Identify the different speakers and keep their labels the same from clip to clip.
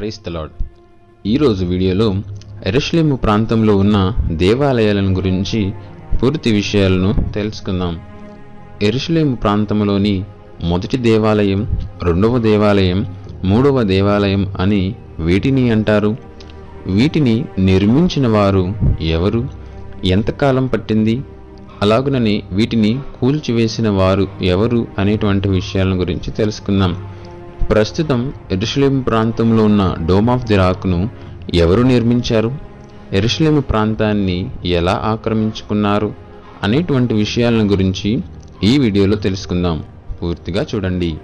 Speaker 1: Price తలాడ్ ఈరోజు వీడియోలో ఎరుషలేము ప్రాంతంలో ఉన్న దేవాలయాలను గురించి పూర్తి విషయాలను తెలుసుకుందాం. ఎరుషలేము ప్రాంతంలోని మొదటి దేవాలయం రెండవ దేవాలయం మూడవ దేవాలయం అని వీటిని అంటారు. వీటిని నిర్మించిన వారు ఎవరు? ఎంతకాలం పట్టింది? అలాగునని వీటిని కూల్చివేసిన వారు ఎవరు అనేటువంటి విషయాల గురించి తెలుసుకుందాం. ప్రస్తుతం ఎరుషలేం ప్రాంతంలో ఉన్న డోమ్ ఆఫ్ ది రాక్ను ఎవరు నిర్మించారు? ఎరుషలేం ప్రాంతాన్ని ఎలా ఆక్రమించుకున్నారు? అనేటువంటి విషయాలను గురించి ఈ వీడియోలో తెలుసుకుందాం. పూర్తిగా చూడండి.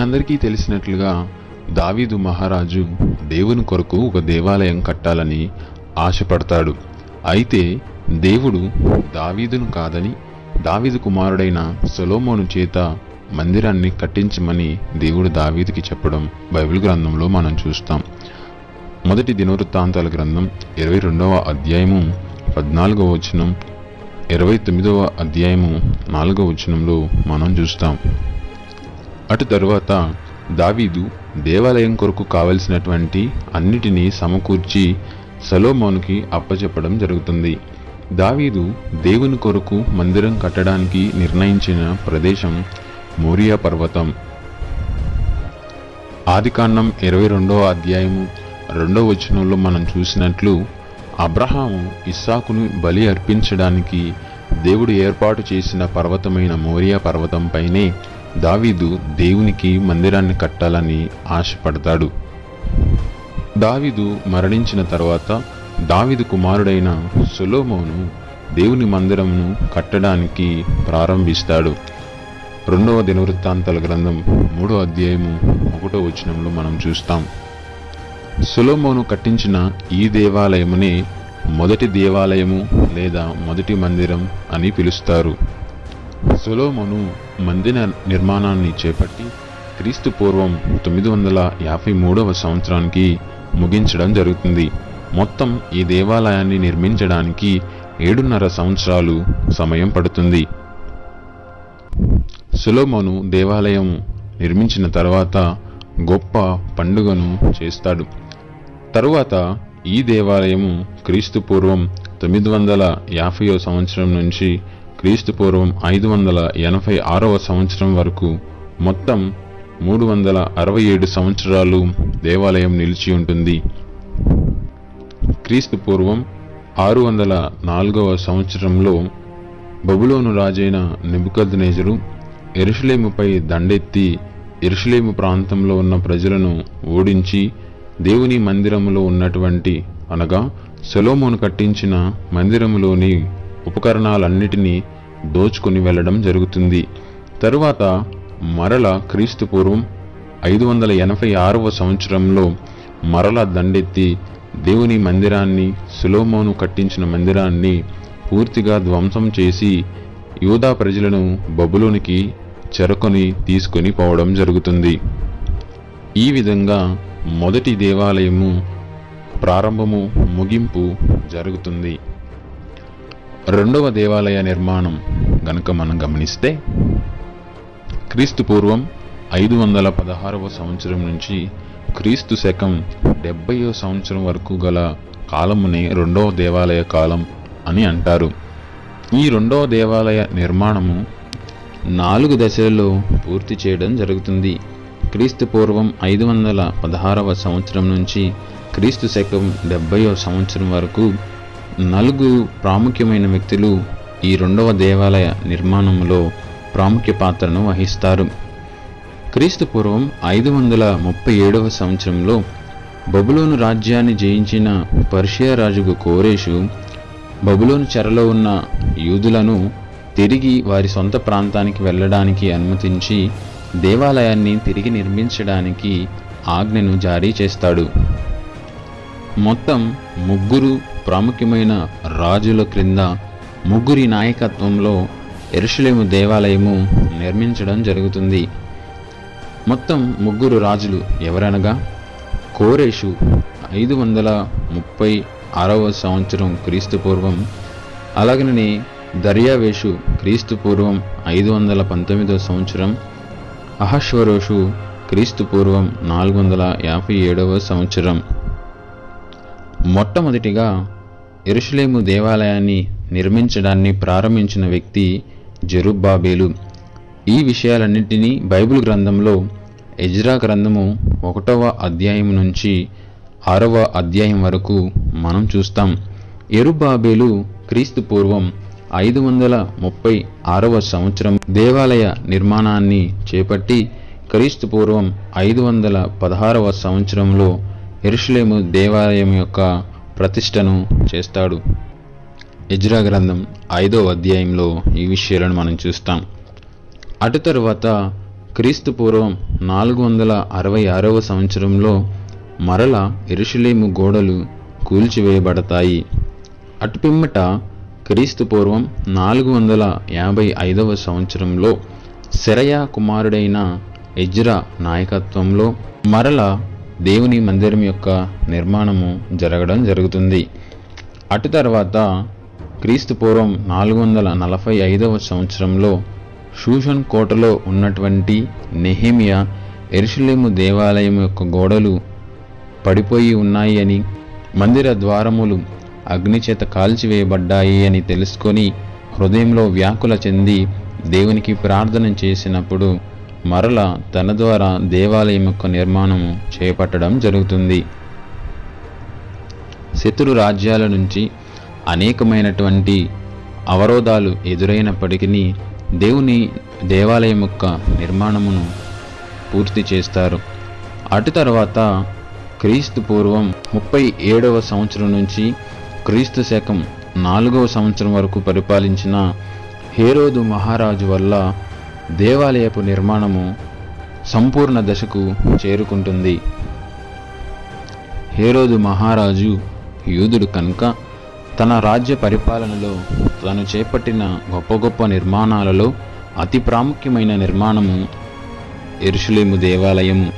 Speaker 2: మనందరికీ తెలిసినట్లుగా దావీదు మహారాజు దేవుని కొరకు ఒక దేవాలయం కట్టాలని ఆశపడతాడు. అయితే దేవుడు దావీదును కాదని దావీదు కుమారుడైన సొలోమోను చేత మందిరాన్ని కట్టించమని దేవుడు దావీదుకి చెప్పడం బైబిల్ గ్రంథంలో మనం చూస్తాం. మొదటి దినవృత్తాంతాల గ్రంథం ఇరవై రెండవ అధ్యాయము పద్నాలుగవ వచనం ఇరవై తొమ్మిదవ అధ్యాయము నాలుగవ వచనంలో మనం చూస్తాం. అటు తరువాత దావీదు దేవాలయం కొరకు కావలసినటువంటి అన్నిటినీ సమకూర్చి సలోమోనుకి అప్పచెప్పడం జరుగుతుంది. దావీదు దేవుని కొరకు మందిరం కట్టడానికి నిర్ణయించిన ప్రదేశం మోరియా పర్వతం. ఆదికాండం ఇరవై రెండవ అధ్యాయము రెండవ వచనంలో మనం చూసినట్లు అబ్రహాము ఇస్సాకును బలి అర్పించడానికి దేవుడు ఏర్పాటు చేసిన పర్వతమైన మోరియా పర్వతంపైనే దావీదు దేవునికి మందిరాన్ని కట్టాలని ఆశపడతాడు. దావీదు మరణించిన తర్వాత దావీదు కుమారుడైన సులోమోను దేవుని మందిరమును కట్టడానికి ప్రారంభిస్తాడు. రెండవ దినవృత్తాంతాల గ్రంథం మూడో అధ్యాయము ఒకటో వచనంలో మనం చూస్తాం. సులోమోను కట్టించిన ఈ దేవాలయమునే మొదటి దేవాలయము లేదా మొదటి మందిరం అని పిలుస్తారు. సొలోమోను మందిర నిర్మాణాన్ని చేపట్టి క్రీస్తు పూర్వం తొమ్మిది వందల యాభై మూడవ సంవత్సరానికి ముగించడం జరుగుతుంది. మొత్తం ఈ దేవాలయాన్ని నిర్మించడానికి ఏడున్నర సంవత్సరాలు సమయం పడుతుంది. సులోమోను దేవాలయం నిర్మించిన తర్వాత గొప్ప పండుగను చేస్తాడు. తరువాత ఈ దేవాలయము క్రీస్తు పూర్వం తొమ్మిది వందల యాభైవ సంవత్సరం నుంచి క్రీస్తుపూర్వం ఐదు వందల ఎనభై ఆరవ సంవత్సరం వరకు మొత్తం మూడు వందల అరవై ఏడు సంవత్సరాలు దేవాలయం నిలిచి ఉంటుంది. క్రీస్తు పూర్వం ఆరు వందల నాలుగవ సంవత్సరంలో బబులోను రాజైన నెబుకద్నేజరు ఎరుషులేముపై దండెత్తి ఎరుషులేము ప్రాంతంలో ఉన్న ప్రజలను ఓడించి దేవుని మందిరములో ఉన్నటువంటి అనగా సొలోమోను కట్టించిన మందిరములోని ఉపకరణాలన్నిటినీ దోచుకుని వెళ్ళడం జరుగుతుంది. తరువాత మరల క్రీస్తుపూర్వం ఐదు వందల ఎనభై ఆరవ సంవత్సరంలో మరల దండెత్తి దేవుని మందిరాన్ని సులోమోను కట్టించిన మందిరాన్ని పూర్తిగా ధ్వంసం చేసి యూదా ప్రజలను బబులోనికి చెరకొని తీసుకొని పోవడం జరుగుతుంది. ఈ విధంగా మొదటి దేవాలయము ప్రారంభము ముగింపు జరుగుతుంది. రెండవ దేవాలయ నిర్మాణం గనుక మనం గమనిస్తే క్రీస్తు పూర్వం ఐదు వందల పదహారవ సంవత్సరం నుంచి క్రీస్తు శకం డెబ్బయో సంవత్సరం వరకు గల కాలమునే రెండవ దేవాలయ కాలం అని అంటారు. ఈ రెండవ దేవాలయ నిర్మాణము
Speaker 1: నాలుగు దశలలో పూర్తి చేయడం జరుగుతుంది. క్రీస్తు పూర్వం ఐదు వందల పదహారవ సంవత్సరం నుంచి క్రీస్తు శకం డెబ్బయో సంవత్సరం వరకు నలుగురు ప్రాముఖ్యమైన వ్యక్తులు ఈ రెండవ దేవాలయ నిర్మాణంలో ప్రాముఖ్య పాత్రను వహిస్తారు. క్రీస్తు పూర్వం ఐదు వందల ముప్పై ఏడవ సంవత్సరంలో బబులోను రాజ్యాన్ని జయించిన పర్షియా రాజుకు కోరేషు బబులోను చెరలో ఉన్న యూదులను తిరిగి వారి సొంత ప్రాంతానికి వెళ్ళడానికి అనుమతించి దేవాలయాన్ని తిరిగి నిర్మించడానికి ఆజ్ఞను జారీ చేస్తాడు. మొత్తం ముగ్గురు ప్రాముఖ్యమైన రాజుల క్రింద ముగ్గురి నాయకత్వంలో ఎరుషలేము దేవాలయము నిర్మించడం జరుగుతుంది. మొత్తం ముగ్గురు రాజులు ఎవరనగా కోరేషు ఐదు వందల ముప్పై ఆరవ సంవత్సరం క్రీస్తు పూర్వం అలాగనే దర్యావేషు క్రీస్తు పూర్వం ఐదు వందల పంతొమ్మిదవ సంవత్సరం అహశ్వరోషు క్రీస్తు పూర్వం నాలుగు వందల యాభై ఏడవ సంవత్సరం. మొట్టమొదటిగా ఎరుషులేము దేవాలయాన్ని నిర్మించడాన్ని ప్రారంభించిన వ్యక్తి జెరుబ్బాబేలు. ఈ విషయాలన్నింటినీ బైబిల్ గ్రంథంలో ఎజ్రా గ్రంథము ఒకటవ అధ్యాయం నుంచి ఆరవ అధ్యాయం వరకు మనం చూస్తాం. ఎరుబాబేలు క్రీస్తు పూర్వం ఐదు వందల ముప్పై ఆరవ సంవత్సరం దేవాలయ నిర్మాణాన్ని చేపట్టి క్రీస్తు పూర్వం ఐదు వందల పదహారవ సంవత్సరంలో ఎరుషులేము దేవాలయం యొక్క ప్రతిష్టను చేస్తాడు. ఎజ్రా గ్రంథం ఐదో అధ్యాయంలో ఈ విషయాలను మనం చూస్తాం. అటు తరువాత క్రీస్తు పూర్వం నాలుగు వందల అరవై ఆరవ సంవత్సరంలో మరల ఎరుషులేము గోడలు కూల్చివేయబడతాయి. అటుపిమ్మట క్రీస్తు పూర్వం నాలుగు వందల యాభై ఐదవ సంవత్సరంలో శరయా కుమారుడైన ఎజ్రా నాయకత్వంలో మరల దేవుని మందిరం యొక్క నిర్మాణము జరగడం జరుగుతుంది. అటు తర్వాత క్రీస్తు పూర్వం నాలుగు వందల నలభై ఐదవ సంవత్సరంలో షూషన్ కోటలో ఉన్నటువంటి నెహిమియా ఎరుషులేము దేవాలయం యొక్క గోడలు పడిపోయి ఉన్నాయి అని మందిర ద్వారములు అగ్నిచేత కాల్చివేయబడ్డాయి అని తెలుసుకొని హృదయంలో వ్యాకుల చెంది దేవునికి ప్రార్థన చేసినప్పుడు మరల తన ద్వారా దేవాలయం యొక్క నిర్మాణము చేపట్టడం జరుగుతుంది. శత్రు రాజ్యాల నుంచి అనేకమైనటువంటి అవరోధాలు ఎదురైనప్పటికీ దేవుని దేవాలయం యొక్క నిర్మాణమును పూర్తి చేస్తారు. అటు తర్వాత క్రీస్తు పూర్వం ముప్పై ఏడవ సంవత్సరం నుంచి క్రీస్తు శకం నాలుగవ సంవత్సరం వరకు పరిపాలించిన హేరోదు మహారాజు వల్ల దేవాలయపు నిర్మాణము సంపూర్ణ దశకు చేరుకుంటుంది. హేరోదు మహారాజు యూదుడు కనుక తన రాజ్య పరిపాలనలో తను చేపట్టిన గొప్ప గొప్ప నిర్మాణాలలో అతి ప్రాముఖ్యమైన నిర్మాణము ఎరుషులేము దేవాలయము.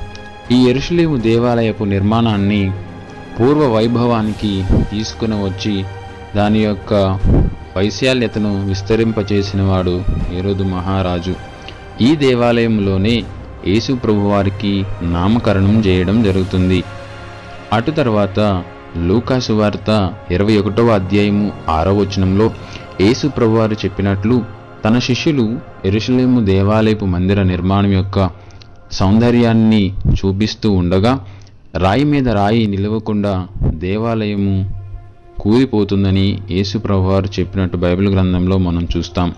Speaker 1: ఈ ఎరుషులేము దేవాలయపు నిర్మాణాన్ని పూర్వ వైభవానికి తీసుకుని వచ్చి దాని యొక్క వైశాల్యతను విస్తరింపచేసినవాడు ఈరోజు మహారాజు. ఈ దేవాలయంలోనే యేసు ప్రభువారికి నామకరణం చేయడం జరుగుతుంది. అటు తర్వాత లూకాసు వార్త ఇరవై ఒకటవ అధ్యాయము ఆరో వచనంలో యేసు ప్రభువారు చెప్పినట్లు తన శిష్యులు ఎరుషలేము దేవాలయపు మందిర నిర్మాణం యొక్క సౌందర్యాన్ని చూపిస్తూ ఉండగా రాయి మీద రాయి నిలవకుండా దేవాలయము కూలిపోతుందని యేసు ప్రభువారు చెప్పినట్టు బైబిల్ గ్రంథంలో మనం చూస్తాం.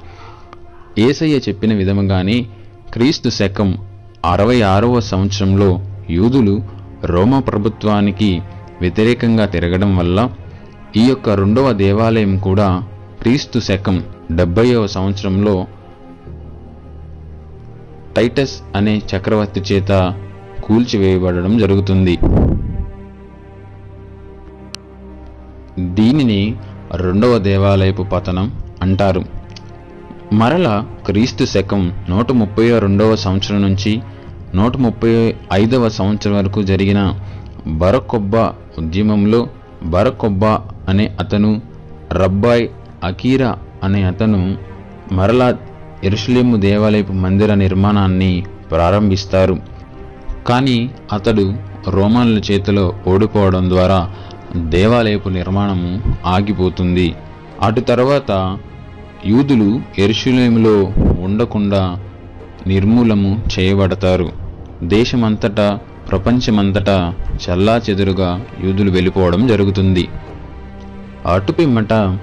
Speaker 1: ఏసయ్య చెప్పిన విధముగానే క్రీస్తు శకం అరవై ఆరవ సంవత్సరంలో యూదులు రోమా ప్రభుత్వానికి వ్యతిరేకంగా తిరగడం వల్ల ఈ యొక్క రెండవ దేవాలయం కూడా క్రీస్తు శకం డెబ్బైవ సంవత్సరంలో టైటస్ అనే చక్రవర్తి చేత కూల్చివేయబడడం జరుగుతుంది. దీనిని రెండవ దేవాలయపు పతనం అంటారు. మరల క్రీస్తు శకం నూట ముప్పై రెండవ సంవత్సరం నుంచి నూట ముప్పై ఐదవ సంవత్సరం వరకు జరిగిన బరకొబ్బా ఉద్యమంలో బరకొబ్బా అనే అతను రబ్బాయ్ అకీరా అనే అతను మరలా ఎరుషులేము దేవాలయపు మందిర నిర్మాణాన్ని ప్రారంభిస్తారు. కానీ అతడు రోమన్ల చేతిలో ఓడిపోవడం ద్వారా దేవాలయపు నిర్మాణము ఆగిపోతుంది. అటు తర్వాత యూదులు ఎరుషులేములో ఉండకుండా నిర్మూలము చేయబడతారు. దేశమంతటా ప్రపంచమంతటా చల్లా చెదురుగా యూదులు వెళ్ళిపోవడం జరుగుతుంది. అటుపిమ్మట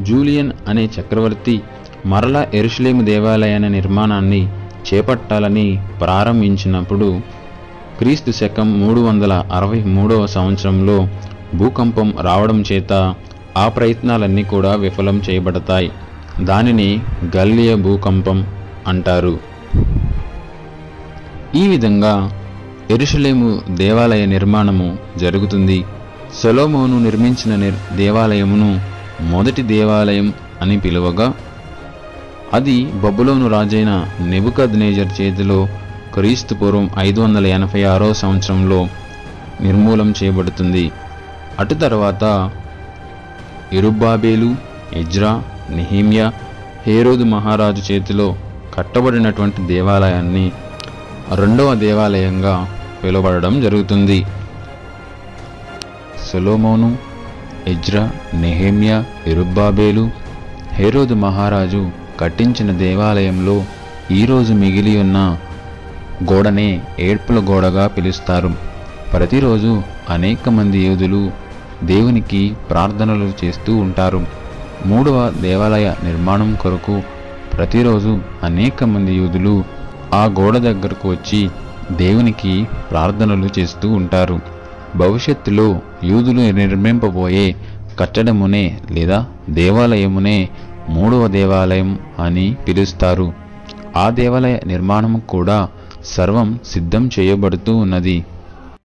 Speaker 1: జూలియన్ అనే చక్రవర్తి మరలా ఎరుషులేము దేవాలయాన్ని నిర్మాణాన్ని చేపట్టాలని ప్రారంభించినప్పుడు క్రీస్తు శకం మూడు వందల అరవై మూడవ సంవత్సరంలో భూకంపం రావడం చేత ఆ ప్రయత్నాలన్నీ కూడా విఫలం చేయబడతాయి. దానిని గల్లియ భూకంపం అంటారు. ఈ విధంగా ఎరుషలేము దేవాలయ నిర్మాణము జరుగుతుంది. సొలోమోను నిర్మించిన నిర్ దేవాలయమును మొదటి దేవాలయం అని పిలువగా అది బబులోను రాజైన నెబుకద్నేజర్ చేతిలో క్రీస్తు పూర్వం ఐదు వందల ఎనభై ఆరో సంవత్సరంలో నిర్మూలం చేయబడుతుంది. అటు తర్వాత ఇరుబ్బాబేలు ఎజ్రా నెహీమియా హేరోదు మహారాజు చేతిలో కట్టబడినటువంటి దేవాలయాన్ని రెండవ దేవాలయంగా పిలువబడడం జరుగుతుంది. సొలోమోను ఇజ్రా నెహేమియా ఇరుబ్బాబేలు హేరోదు మహారాజు కట్టించిన దేవాలయంలో ఈరోజు మిగిలి ఉన్న గోడనే ఏడ్పుల గోడగా పిలుస్తారు. ప్రతిరోజు అనేక మంది యోధులు దేవునికి ప్రార్థనలు చేస్తూ ఉంటారు. మూడవ దేవాలయ నిర్మాణం కొరకు ప్రతిరోజు అనేక మంది యూదులు ఆ గోడ దగ్గరకు వచ్చి దేవునికి ప్రార్థనలు చేస్తూ ఉంటారు. భవిష్యత్తులో యూదులు నిర్మింపబోయే కట్టడమునే లేదా దేవాలయమునే మూడవ దేవాలయం అని పిలుస్తారు. ఆ దేవాలయ నిర్మాణం కూడా సర్వం సిద్ధం చేయబడుతూ ఉన్నది.